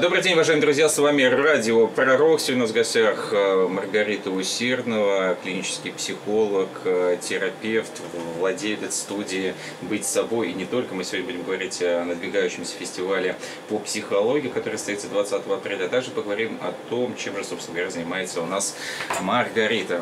Добрый день, уважаемые друзья, с вами Радио Пророк. Сегодня у нас в гостях э, Маргарита Усердного, клинический психолог, э, терапевт, владелец студии «Быть собой». И не только, мы сегодня будем говорить о надвигающемся фестивале по психологии, который состоится 20 апреля, а также поговорим о том, чем же, собственно говоря, занимается у нас Маргарита.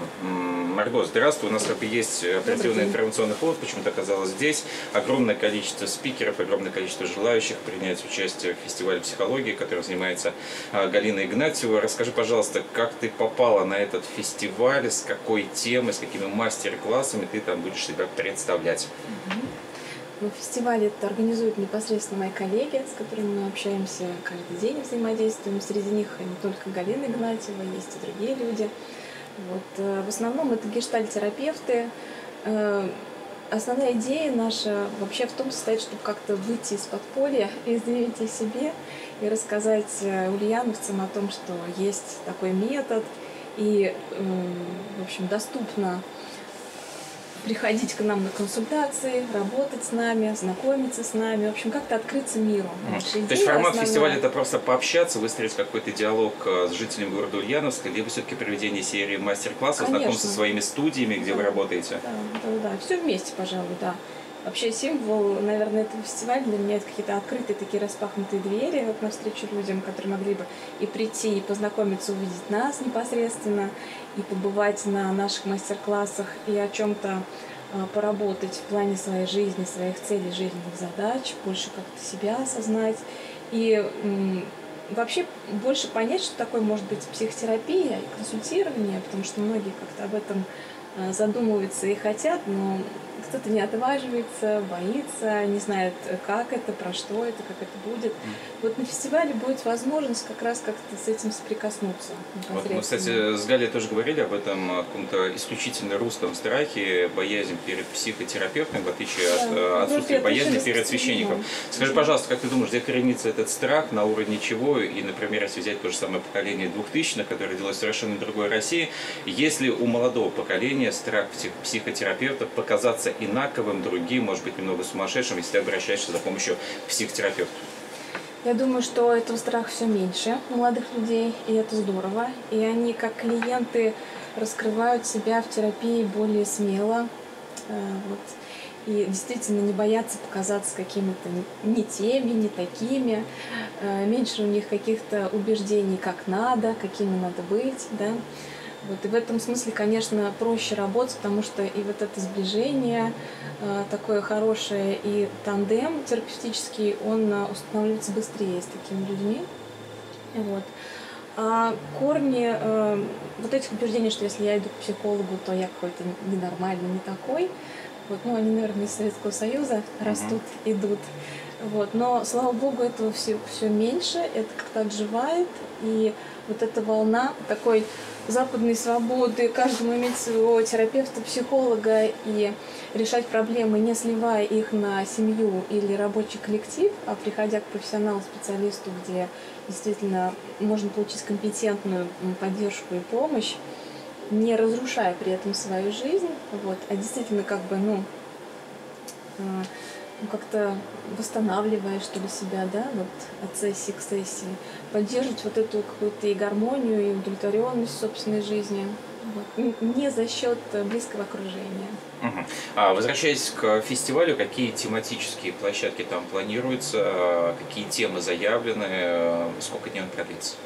Марго, здравствуй. У нас как бы есть определенный информационный повод, почему ты оказалась здесь. Огромное количество спикеров, огромное количество желающих принять участие в фестивале психологии, который занимается а, Галина Игнатьева. Расскажи, пожалуйста, как ты попала на этот фестиваль, с какой темой, с какими мастер-классами ты там будешь себя представлять? Ну, фестиваль это организуют непосредственно мои коллеги, с которыми мы общаемся каждый день, взаимодействуем. Среди них не только Галина Игнатьева, есть и другие люди. Вот. Э, в основном это гештальтерапевты. Э, основная идея наша вообще в том состоит, чтобы как-то выйти из подполья и заявить о себе и рассказать э, ульяновцам о том, что есть такой метод и, в общем, доступно приходить к нам на консультации, работать с нами, знакомиться с нами, в общем, как-то открыться миру. Mm. То есть формат основная... фестиваля это просто пообщаться, выстроить какой-то диалог э, с жителями города Ульяновска, либо все-таки проведение серии мастер-классов, знакомство со своими студиями, где да, вы работаете? Да, да, да, все вместе, пожалуй, да. Вообще символ, наверное, этого фестиваля для меня это какие-то открытые такие распахнутые двери вот навстречу людям, которые могли бы и прийти, и познакомиться, увидеть нас непосредственно, и побывать на наших мастер-классах, и о чем-то а, поработать в плане своей жизни, своих целей, жизненных задач, больше как-то себя осознать. И вообще больше понять, что такое может быть психотерапия и консультирование, потому что многие как-то об этом а, задумываются и хотят, но кто-то не отваживается, боится, не знает, как это, про что это, как это будет. Вот на фестивале будет возможность как раз как-то с этим соприкоснуться. Вот мы, кстати, с Галей тоже говорили об этом, о каком-то исключительно русском страхе, боязнь перед психотерапевтом, в отличие да. от э, отсутствия боязни перед священником. Скажи, пожалуйста, как ты думаешь, где коренится этот страх, на уровне чего, и, например, если взять то же самое поколение 2000-х, которое родилось в совершенно другой России, если у молодого поколения страх психотерапевтов показаться инаковым, другим, может быть, немного сумасшедшим, если ты обращаешься за помощью к психотерапевту? Я думаю, что этого страха все меньше у молодых людей, и это здорово. И они, как клиенты, раскрывают себя в терапии более смело. Э, вот. И действительно не боятся показаться какими-то не теми, не такими. Э, меньше у них каких-то убеждений, как надо, какими надо быть. Да? Вот, и в этом смысле, конечно, проще работать, потому что и вот это сближение э, такое хорошее, и тандем терапевтический, он э, устанавливается быстрее с такими людьми. Вот. А корни э, вот этих убеждений, что если я иду к психологу, то я какой-то ненормальный, не такой, вот, ну, они, наверное, из Советского Союза растут, mm-hmm. идут. Вот. Но, слава богу, этого все, все меньше, это как-то отживает, и вот эта волна такой западной свободы, каждому иметь своего терапевта, психолога и решать проблемы, не сливая их на семью или рабочий коллектив, а приходя к профессионалу, специалисту, где действительно можно получить компетентную поддержку и помощь, не разрушая при этом свою жизнь, вот, а действительно как бы, ну, а, как-то восстанавливая, что ли, себя, да, вот от сессии к сессии, поддерживать вот эту какую-то и гармонию, и удовлетворенность собственной жизни, вот, не за счет близкого окружения. Угу. А, возвращаясь к фестивалю, какие тематические площадки там планируются, какие темы заявлены, сколько дней он продлится?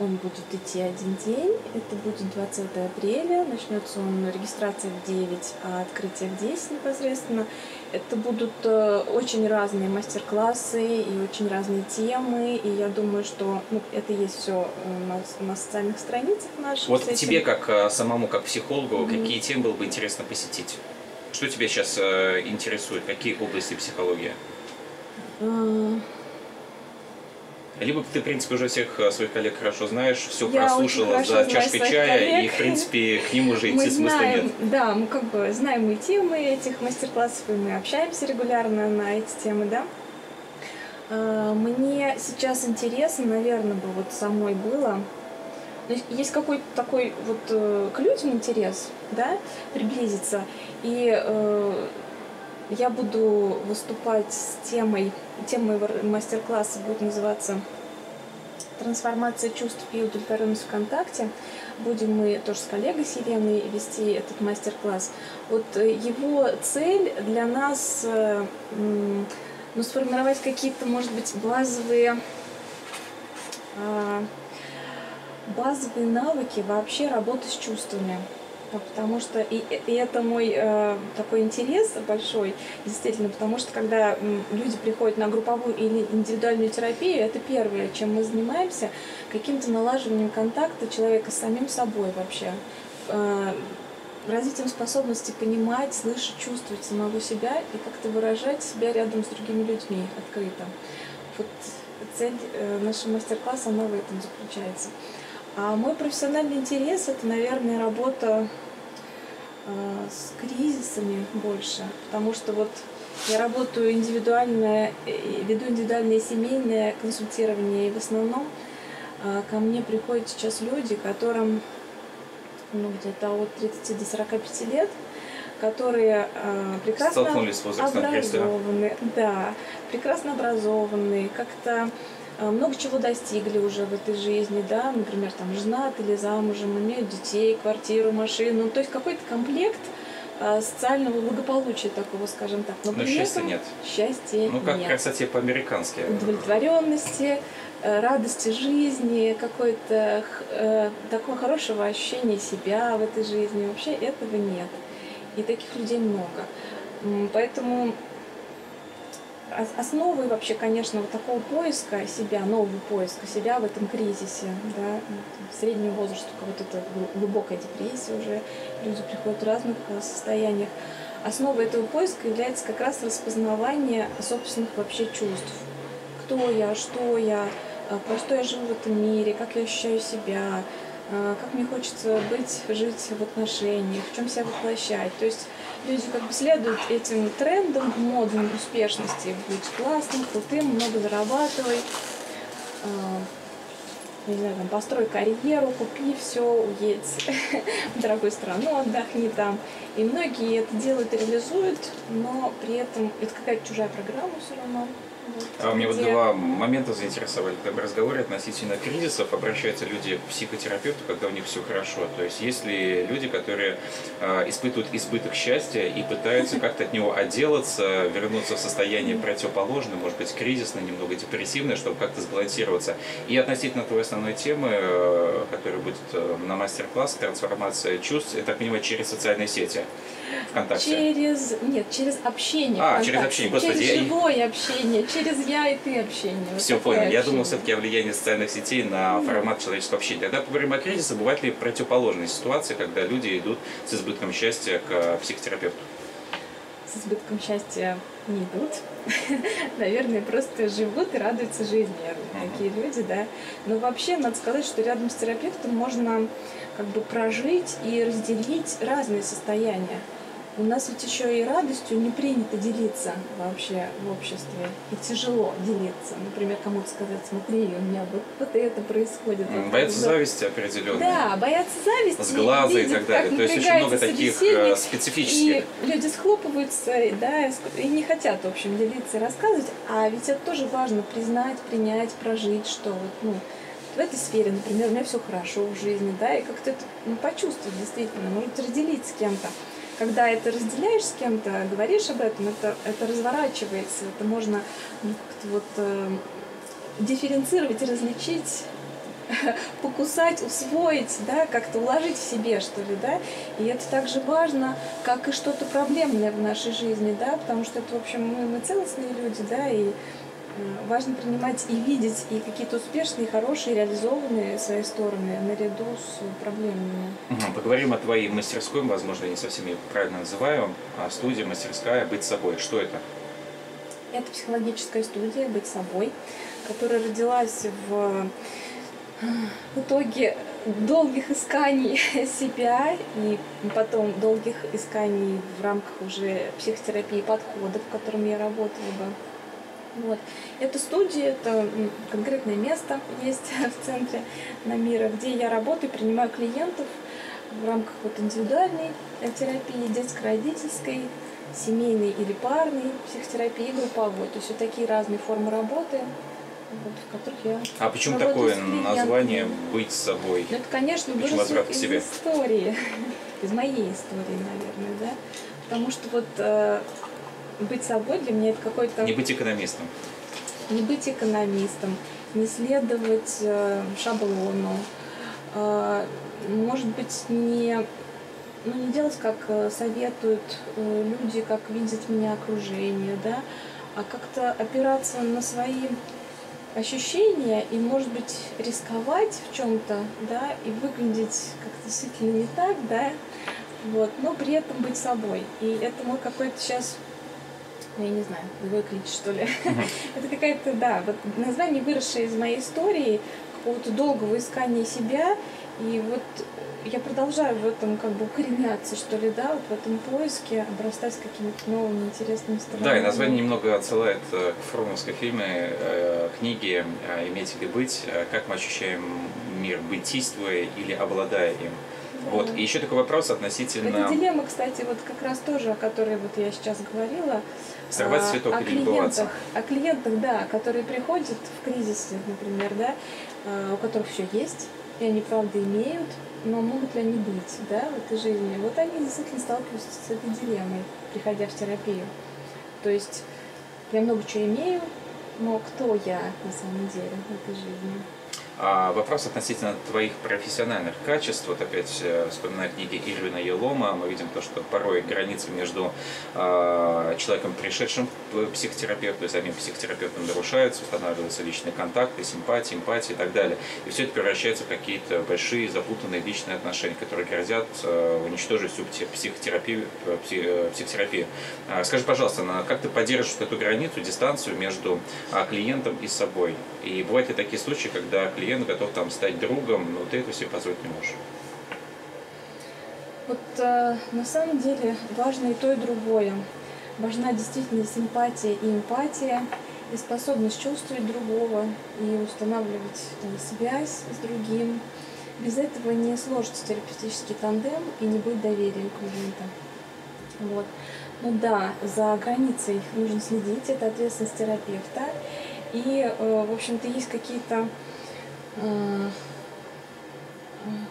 Он будет идти один день, это будет 20 апреля, начнется он регистрация в 9, а открытие в 10 непосредственно. Это будут э, очень разные мастер-классы и очень разные темы, и я думаю, что ну, это есть все э, на, на социальных страницах наших. Вот тебе, как э, самому, как психологу, mm-hmm. какие темы было бы интересно посетить? Что тебя сейчас интересует? Какие области психологии? Uh либо ты, в принципе, уже всех э, своих коллег хорошо знаешь, все Я прослушала за чашкой чая, коллег. и, в принципе, к ним уже идти мы смысла знаем, нет. Да, мы как бы знаем и темы этих мастер-классов, и мы общаемся регулярно на эти темы, да. А, мне сейчас интересно, наверное, бы вот самой было, есть какой-то такой вот э, к людям интерес, да, приблизиться, и э, я буду выступать с темой, тема мастер-класса будет называться трансформация чувств и удовлетворенность ВКонтакте. Будем мы тоже с коллегой с Еленой вести этот мастер-класс. Вот э, его цель для нас э, ну, сформировать какие-то, может быть, базовые а, базовые навыки вообще работы с чувствами. Потому что и, и это мой э, такой интерес большой, действительно, потому что когда люди приходят на групповую или индивидуальную терапию, это первое, чем мы занимаемся, каким-то налаживанием контакта человека с самим собой вообще, э, развитием способности понимать, слышать, чувствовать самого себя и как-то выражать себя рядом с другими людьми открыто. Вот цель э, нашего мастер-класса, она в этом заключается. А мой профессиональный интерес это, наверное, работа э, с кризисами больше, потому что вот я работаю индивидуальное, веду индивидуальное семейное консультирование, и в основном э, ко мне приходят сейчас люди, которым ну, где-то от 30 до 45 лет, которые э, прекрасно образованы, да, прекрасно образованные, как-то Э, много чего достигли уже в этой жизни, да, например, там женат или замужем, имеют детей, квартиру, машину, ну, то есть какой-то комплект э, социального благополучия такого, скажем так. Но, Но счастья нет. Счастья Ну, как нет. красоте по-американски. Удовлетворенности, э, радости жизни, какое-то такого хорошего ощущения себя в этой жизни. Вообще этого нет. И таких людей много. Поэтому основой вообще, конечно, вот такого поиска себя, нового поиска себя в этом кризисе, да, среднего возраста, у кого-то это глубокая депрессия уже, люди приходят в разных э, состояниях. Основой этого поиска является как раз распознавание собственных вообще чувств. Кто я, что я, э, про что я живу в этом мире, как я ощущаю себя, как мне хочется быть, жить в отношениях, в чем себя воплощать. То есть люди как бы следуют этим трендам, модам успешности. Будь классным, крутым, много зарабатывай. А, не знаю, там, построй карьеру, купи все, уедь в дорогую страну, отдохни там. И многие это делают реализуют, но при этом это какая-то чужая программа все равно. А мне вот два момента заинтересовали. В разговоре относительно кризисов обращаются люди к психотерапевту, когда у них все хорошо. То есть есть ли люди, которые э, испытывают избыток счастья и пытаются как-то от него отделаться, вернуться в состояние противоположное, может быть, кризисное, немного депрессивное, чтобы как-то сбалансироваться. И относительно твоей основной темы, э, которая будет э, на мастер-класс «Трансформация чувств», я так понимаю, через социальные сети. ВКонтакте? Через, нет, через общение. А, через общение, господи. Через живое общение, через я и ты общение. Все, вот понял. Я думал все-таки о влиянии социальных сетей на формат человеческого общения. Тогда поговорим о кризисе. Бывают ли противоположные ситуации, когда люди идут с избытком счастья к психотерапевту? С избытком счастья не идут. Наверное, просто живут и радуются жизни. Такие люди, да. Но вообще, надо сказать, что рядом с терапевтом можно как бы прожить и разделить разные состояния. У нас ведь еще и радостью не принято делиться вообще в обществе. И тяжело делиться. Например, кому-то сказать, смотри, у меня вот, вот это происходит. Боятся вот, зависти определенно. Да, боятся зависти. С глаза и так далее. То есть очень много таких э, специфических. И люди схлопываются, да, и не хотят, в общем, делиться и рассказывать. А ведь это тоже важно признать, принять, прожить, что вот, ну, в этой сфере, например, у меня все хорошо в жизни, да, и как-то это ну, почувствовать действительно, может разделить с кем-то когда это разделяешь с кем-то, говоришь об этом, это, это разворачивается, это можно ну, как-то вот э, дифференцировать, различить покусать, усвоить, да, как-то уложить в себе, что ли, да, и это также важно, как и что-то проблемное в нашей жизни, да, потому что это, в общем, мы, мы целостные люди, да, и важно принимать и видеть и какие-то успешные, хорошие, реализованные свои стороны наряду с проблемами. Поговорим о твоей мастерской, возможно, я не совсем ее правильно называю, а студия, мастерская «Быть собой». Что это? Это психологическая студия «Быть собой», которая родилась в, в итоге долгих исканий себя и потом долгих исканий в рамках уже психотерапии подходов, в котором я работала бы вот. Это студия, это конкретное место есть в центре на мира, где я работаю, принимаю клиентов в рамках вот индивидуальной терапии, детско-родительской, семейной или парной психотерапии, групповой. То есть вот такие разные формы работы. вот, в которых я А почему такое название «Быть собой»? Ну, это, конечно, к из себе? истории, из моей истории, наверное, да. Потому что вот э, быть собой для меня это какой-то Не быть экономистом. не быть экономистом, не следовать э, шаблону, э, может быть, не, ну, не делать, как э, советуют э, люди, как видит меня окружение, да, а как-то опираться на свои ощущения и, может быть, рисковать в чем-то, да, и выглядеть как-то действительно не так, да, вот, но при этом быть собой. И это мой какой-то сейчас ну, я не знаю, клич, что ли. Это какая-то, да, вот название, выросшее из моей истории, какого-то долгого искания себя, и вот я продолжаю в этом как бы укореняться, что ли, да, вот в этом поиске, обрастать какими-то новыми интересными сторонами. Да, и название немного отсылает э, к фрумовской фильме, э, книге э, «Иметь или быть», как мы ощущаем мир, бытийствуя или обладая им. Вот, и еще такой вопрос относительно... Это дилемма, кстати, вот как раз тоже, о которой вот я сейчас говорила. Сорвать а, цветок о или клиентах, о клиентах, да, которые приходят в кризисе, например, да, а, у которых все есть, и они правда имеют, но могут ли они быть, да, в этой жизни? Вот они действительно сталкиваются с этой дилеммой, приходя в терапию. То есть я много чего имею, но кто я на самом деле в этой жизни? А вопрос относительно твоих профессиональных качеств. Вот опять э, вспоминая книги Ирвина Елома, мы видим то, что порой границы между э, человеком, пришедшим в психотерапевту, и самим психотерапевтом нарушаются, устанавливаются личные контакты, симпатии, эмпатии и так далее. И все это превращается в какие-то большие, запутанные личные отношения, которые грозят э, уничтожить всю пси- психотерапию. э, пси- э, психотерапию. А, Скажи, пожалуйста, как ты поддерживаешь эту границу, дистанцию между а, клиентом и собой? И бывают ли такие случаи, когда клиент готов там стать другом, но ты это себе позволить не можешь? Вот э, на самом деле важно и то, и другое. Важна действительно симпатия и эмпатия, и способность чувствовать другого, и устанавливать э, связь с другим. Без этого не сложится терапевтический тандем и не будет доверия у клиента. Вот. Ну да, за границей нужно следить, это ответственность терапевта. И, э, в общем-то, есть какие-то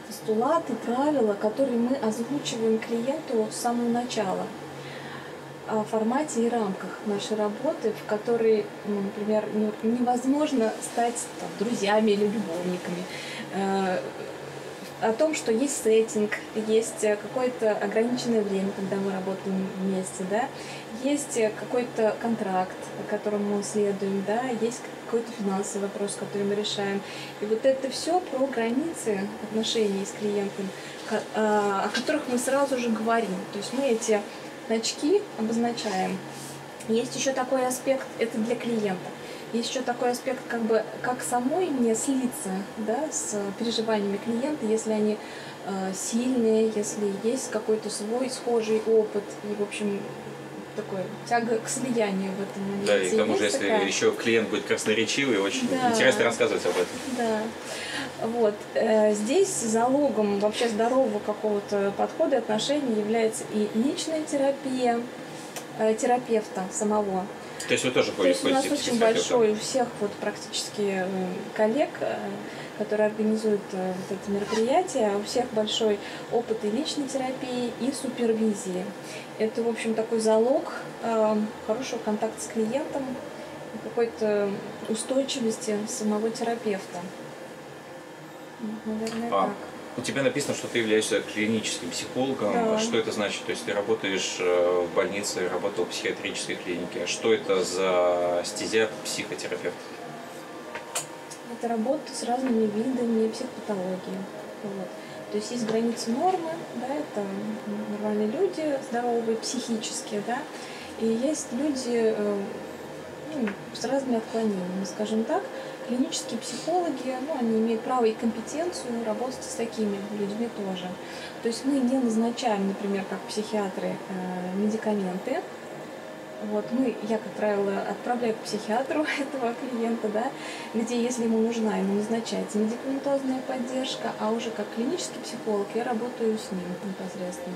постулаты, правила, которые мы озвучиваем клиенту с самого начала о формате и рамках нашей работы, в которой, ну, например, не- невозможно стать там, друзьями или любовниками. Э, О том, что есть сеттинг, есть э, какое-то ограниченное время, когда мы работаем вместе, да, есть э, какой-то контракт, которому мы следуем, да, есть какой-то финансовый вопрос, который мы решаем. И вот это все про границы отношений с клиентом, а, о которых мы сразу же говорим. То есть мы эти значки обозначаем. Есть еще такой аспект, это для клиента. Есть еще такой аспект, как бы, как самой не слиться да, с переживаниями клиента, если они э, сильные, если есть какой-то свой схожий опыт, и, в общем, такой тяга к слиянию в этом моменте. Да, и к тому же, если такая? еще клиент будет красноречивый, очень Да. интересно рассказывать об этом. Да. Вот. э, Здесь залогом вообще здорового какого-то подхода и отношений является и личная терапия э, терапевта самого. То есть вы тоже То есть у нас ходите очень большой у всех вот практически э, коллег, э, которые организуют э, вот это мероприятие, у всех большой опыт и личной терапии, и супервизии. Это, в общем, такой залог хорошего контакта с клиентом какой-то устойчивости самого терапевта. Наверное, А, так. У тебя написано, что ты являешься клиническим психологом. Да. Что это значит? То есть ты работаешь э, в больнице, работал в психиатрической клинике. Что это за стезя психотерапевта? Это работа с разными видами психопатологии. Вот. То есть есть границы нормы, да, это нормальные люди, здоровые психически, да, и есть люди э, ну, с разными отклонениями, скажем так. Клинические психологи, ну, они имеют право и компетенцию работать с такими людьми тоже. То есть мы не назначаем, например, как психиатры, э, медикаменты, вот, мы, я, как правило, отправляю к психиатру этого клиента, да, где, если ему нужна, ему назначается медикаментозная поддержка, а уже как клинический психолог я работаю с ним непосредственно.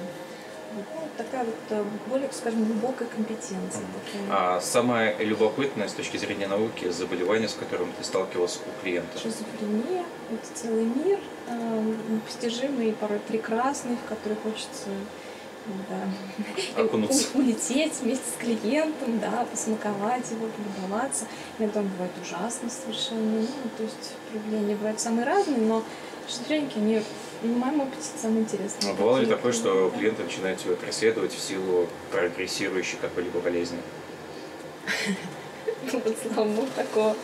Ну, такая вот э, более, скажем, глубокая компетенция. Такая. А самое любопытное с точки зрения науки заболевание, с которым ты сталкивался у клиента? Шизофрения – это целый мир, э, порой прекрасный, в который хочется да. Окунуться. У- улететь вместе с клиентом, да, посмаковать его, полюбоваться. Иногда он бывает ужасно совершенно. Ну, то есть проявления бывают самые разные, но шизофреники, они, в моем опыте, самые интересные. А бывало ли такое, что клиенты начинают тебя преследовать в силу прогрессирующей какой-либо болезни? Ну, вот, слава богу, такого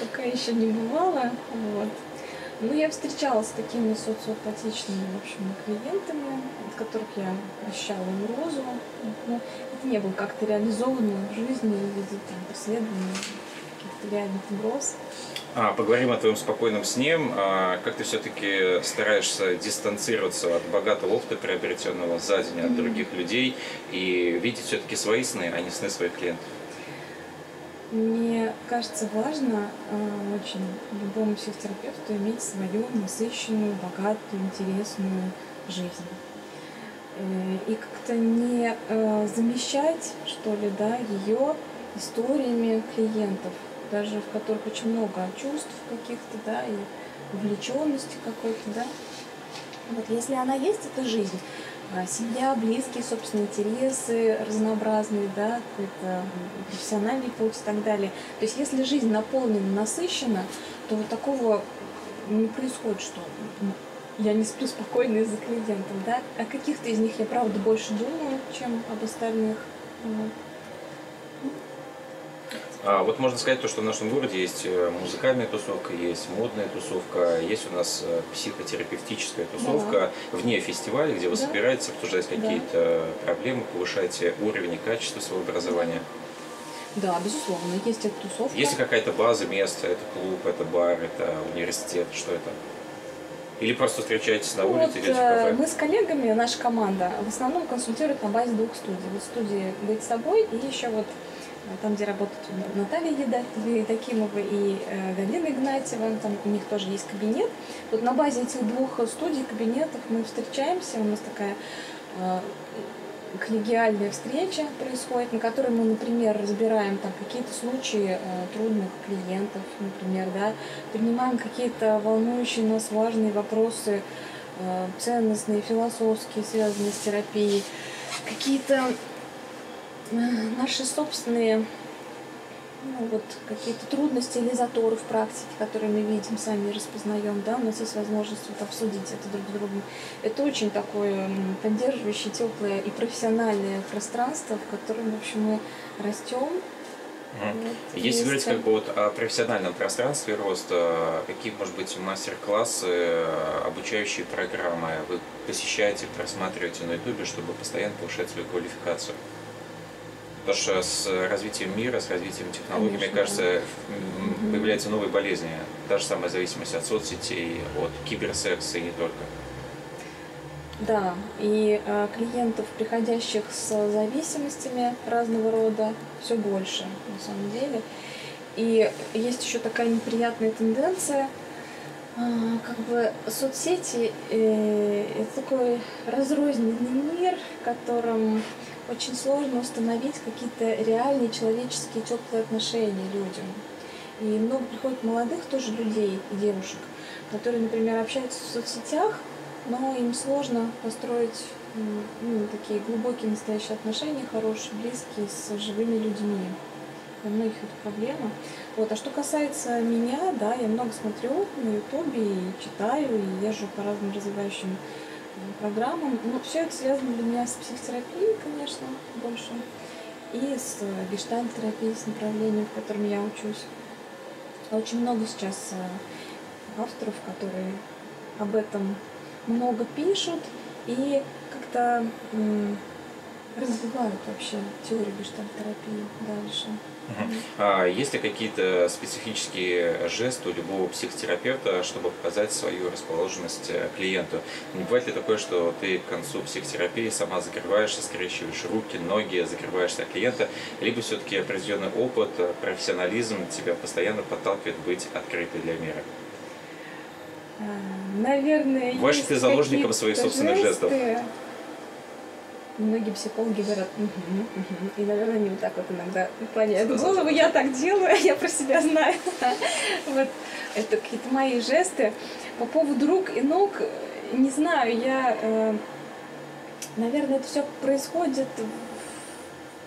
пока еще не бывало. Вот. Ну, я встречалась с такими социопатичными, в общем, клиентами, от которых я ощущала угрозу. Но это не было как-то реализовано в жизни в виде там, преследования каких-то реальных угроз. А, поговорим о твоем спокойном сне. А, как ты все-таки стараешься дистанцироваться от богатого опыта, приобретенного за день от других людей, и видеть все-таки свои сны, а не сны своих клиентов? Мне кажется важно э, очень любому психотерапевту иметь свою насыщенную, богатую, интересную жизнь. Э, И как-то не э, замещать, что ли, да, ее историями клиентов, даже в которых очень много чувств каких-то, да, и увлеченности какой-то, да. Вот если она есть, это жизнь. А Семья, близкие, собственно, интересы разнообразные, да, какой-то профессиональный путь и так далее. То есть если жизнь наполнена, насыщена, то вот такого не происходит, что я не сплю спокойно из-за клиентов, да. О каких-то из них я, правда, больше думаю, чем об остальных. Вот. А, вот можно сказать, то, что в нашем городе есть э, музыкальная тусовка, есть модная тусовка, есть у нас э, психотерапевтическая тусовка вне фестиваля, где вы Да. собираетесь обсуждать Да. какие-то проблемы, повышаете уровень и качество своего образования. Да, безусловно, есть эта тусовка. Есть ли какая-то база, место, это клуб, это бар, это университет, что это? Или просто встречаетесь на Ну улице, вот, идете в э, кафе? мы с коллегами, наша команда, в основном консультирует на базе двух студий. Вот студии «Быть собой» и еще вот там, где работают Наталья Еда- Евдокимова и э, Галина Игнатьева, там у них тоже есть кабинет. Вот на базе этих двух студий, кабинетов мы встречаемся, у нас такая э, коллегиальная встреча происходит, на которой мы, например, разбираем там какие-то случаи э, трудных клиентов, например, да, принимаем какие-то волнующие нас важные вопросы, э, ценностные, философские, связанные с терапией, какие-то э, наши собственные ну, вот какие-то трудности или заторы в практике, которые мы видим, сами распознаем, да, у нас есть возможность вот обсудить это друг с другом. Это очень такое поддерживающее, теплое и профессиональное пространство, в котором, в общем, мы растем. Вот, Если говорить как бы вот о профессиональном пространстве роста, какие, может быть, мастер-классы, обучающие программы вы посещаете, просматриваете на ютубе, чтобы постоянно повышать свою квалификацию? Потому что с развитием мира, с развитием технологий, мне Конечно, кажется, м, Мгм. появляются новые болезни. Та же самая зависимость от соцсетей, от киберсекса и не только. Да, и э, клиентов, приходящих с зависимостями разного рода, все больше на самом деле. И есть еще такая неприятная тенденция, а, как бы соцсети э, это такой разрозненный мир, в котором очень сложно установить какие-то реальные человеческие теплые отношения людям. И много приходит молодых тоже людей девушек, которые, например, общаются в соцсетях, но им сложно построить ну, такие глубокие настоящие отношения, хорошие, близкие, с живыми людьми. Для многих это проблема. Вот. А что касается меня, да, я много смотрю на Ютубе и читаю, и езжу по разным развивающим программам. Но все это связано для меня с психотерапией, конечно, больше. И с гештальт-терапией, с направлением, в котором я учусь. Очень много сейчас э, авторов, которые об этом много пишут и как-то развивают вообще теорию гештальт-терапии дальше. А есть ли какие-то специфические жесты у любого психотерапевта, чтобы показать свою расположенность э, клиенту? Не бывает ли такое, что ты к концу психотерапии сама закрываешься, скрещиваешь руки, ноги, закрываешься от клиента, либо все-таки определенный опыт, э, профессионализм тебя постоянно подталкивает быть открытой для мира? А, Наверное, есть ты заложником своих собственных жестов? Многие психологи говорят, угу, угу. и, наверное, они вот так вот иногда наклоняют голову, я так делаю, я про себя знаю. Вот это какие-то мои жесты. По поводу рук и ног, не знаю, я, э, наверное, это все происходит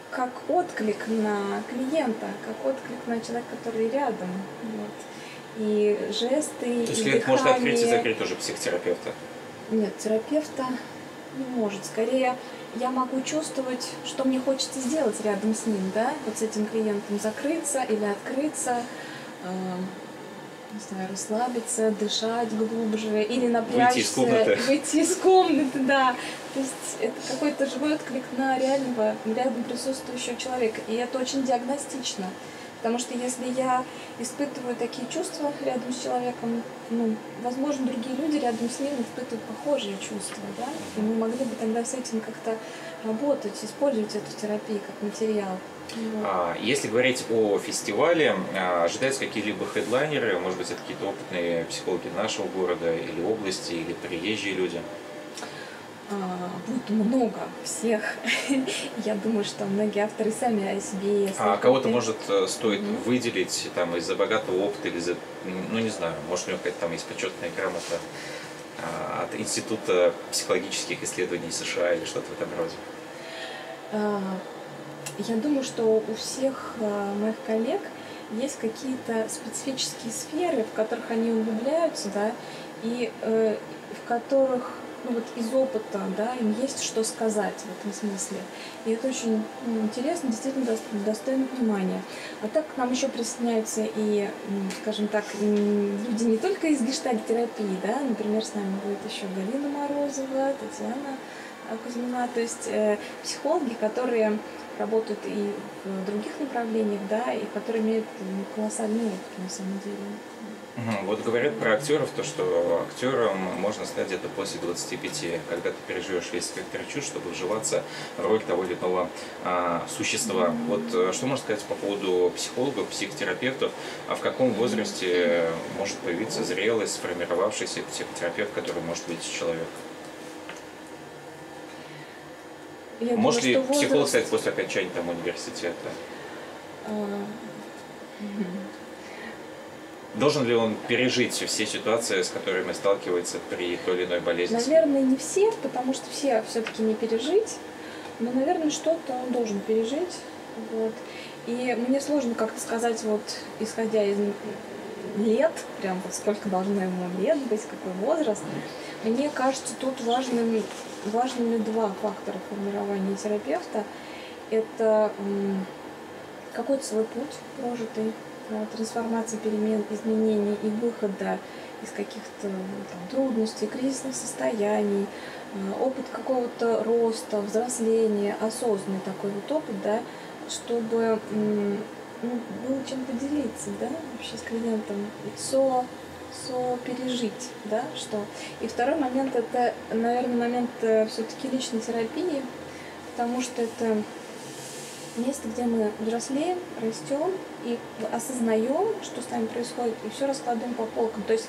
как отклик на клиента, как отклик на человека, который рядом. Вот. И жесты, То есть и клиент дыхание. может открыть и закрыть тоже психотерапевта? Нет, терапевта не может. Скорее, я могу чувствовать, что мне хочется сделать рядом с ним, да, вот с этим клиентом закрыться или открыться, э, не знаю, расслабиться, дышать глубже или напрячься. Выйти из комнаты. Выйти из комнаты, да. То есть это какой-то живой отклик на реального, рядом присутствующего человека. И это очень диагностично. Потому что если я испытываю такие чувства рядом с человеком, ну, возможно, другие люди рядом с ним испытывают похожие чувства, да? И мы могли бы тогда с этим как-то работать, использовать эту терапию как материал. Вот. А, если говорить о фестивале, а, ожидаются какие-либо хедлайнеры, может быть, это какие-то опытные психологи нашего города или области, или приезжие люди? А, будет много всех. Я думаю, что многие авторы сами о себе. А кого-то, может, э, стоит mm-hmm. выделить там из-за богатого опыта или за, ну не знаю, может, у него какая-то там есть почетная грамота а, от Института психологических исследований США или что-то в этом роде? А, я думаю, что у всех а, моих коллег есть какие-то специфические сферы, в которых они углубляются, да, и э, в которых ну вот из опыта, да, им есть что сказать в этом смысле. И это очень интересно, действительно достойно внимания. А так к нам еще присоединяются и, скажем так, люди не только из гештальтерапии, да, например, с нами будет еще Галина Морозова, Татьяна Кузьмина, то есть э, психологи, которые работают и в других направлениях, да, и которые имеют колоссальный опыт на самом деле. Вот говорят про актеров, то, что актером можно стать где-то после 25, когда ты переживешь весь спектр чувств, чтобы вживаться в роль того или иного а, существа. Вот э, что можно сказать по поводу психологов, психотерапевтов, а в каком возрасте может появиться зрелый, сформировавшийся психотерапевт, который может быть человек? Я может думаю, ли психолог возраст... стать после окончания там, университета? А... Должен ли он пережить все ситуации, с которыми сталкивается при той или иной болезни? Наверное, не все, потому что все все-таки не пережить. Но, наверное, что-то он должен пережить. Вот. И мне сложно как-то сказать, вот, исходя из лет, прям вот сколько должно ему лет быть, какой возраст. Мне кажется, тут важными, важными два фактора формирования терапевта. Это какой-то свой путь прожитый, трансформации, перемен, изменений и выхода из каких-то там, трудностей, кризисных состояний, э, опыт какого-то роста, взросления, осознанный такой вот опыт, да, чтобы ну, было чем поделиться, да, вообще с клиентом, со, со пережить, да, что. И второй момент это, наверное, момент э, все-таки личной терапии, потому что это место, где мы взрослеем, растем и осознаем, что с нами происходит, и все раскладываем по полкам. То есть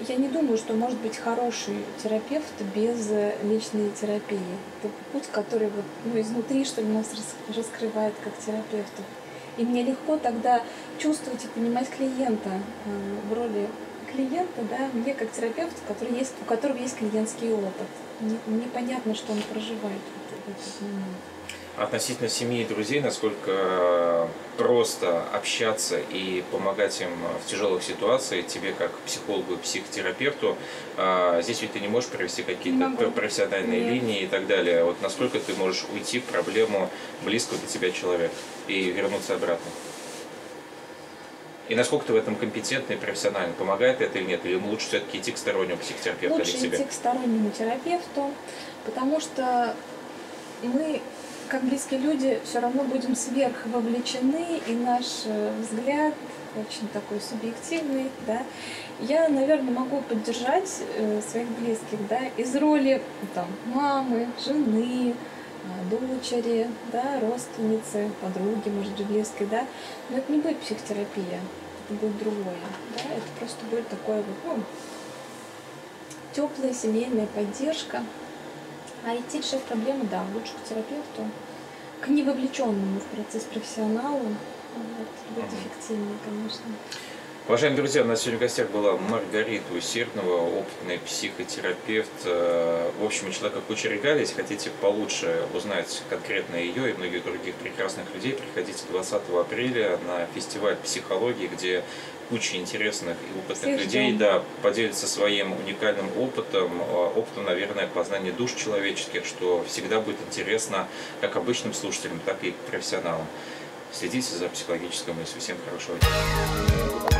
я не думаю, что может быть хороший терапевт без личной терапии. Это путь, который вот, ну, изнутри, что ли, нас раскрывает как терапевтов. И мне легко тогда чувствовать и понимать клиента э, в роли клиента, да, мне как терапевт, который есть, у которого есть клиентский опыт. Мне, мне понятно, что он проживает в этот момент относительно семьи и друзей, насколько просто общаться и помогать им в тяжелых ситуациях, тебе как психологу и психотерапевту, а, здесь ведь ты не можешь провести какие-то профессиональные Нет. линии и так далее. Вот насколько ты можешь уйти в проблему близкого для тебя человека и вернуться обратно? И насколько ты в этом компетентный и профессиональный? Помогает это или нет? Или лучше все-таки идти к стороннему психотерапевту лучше или к себе? идти к стороннему терапевту, потому что мы как близкие люди все равно будем сверх вовлечены, и наш э, взгляд очень такой субъективный, да. Я, наверное, могу поддержать э, своих близких, да, из роли там мамы, жены, э, дочери, да, родственницы, подруги, может быть, близкой, да. Но это не будет психотерапия, это будет другое, да. Это просто будет такое вот, ну, теплая семейная поддержка, А идти решать проблемы, да, лучше к терапевту, к невовлеченному в процесс профессионалу. Вот, будет эффективнее, конечно. Уважаемые друзья, у нас сегодня в гостях была Маргарита Усердного, опытный психотерапевт. Э, в общем, человек куча регалий. Если хотите получше узнать конкретно ее и многих других прекрасных людей, приходите 20 апреля на фестиваль психологии, где куча интересных и опытных Всех людей ждем. да, поделятся своим уникальным опытом, э, опытом, наверное, познания душ человеческих, что всегда будет интересно как обычным слушателям, так и профессионалам. Следите за психологической мыслью. Всем хорошего дня.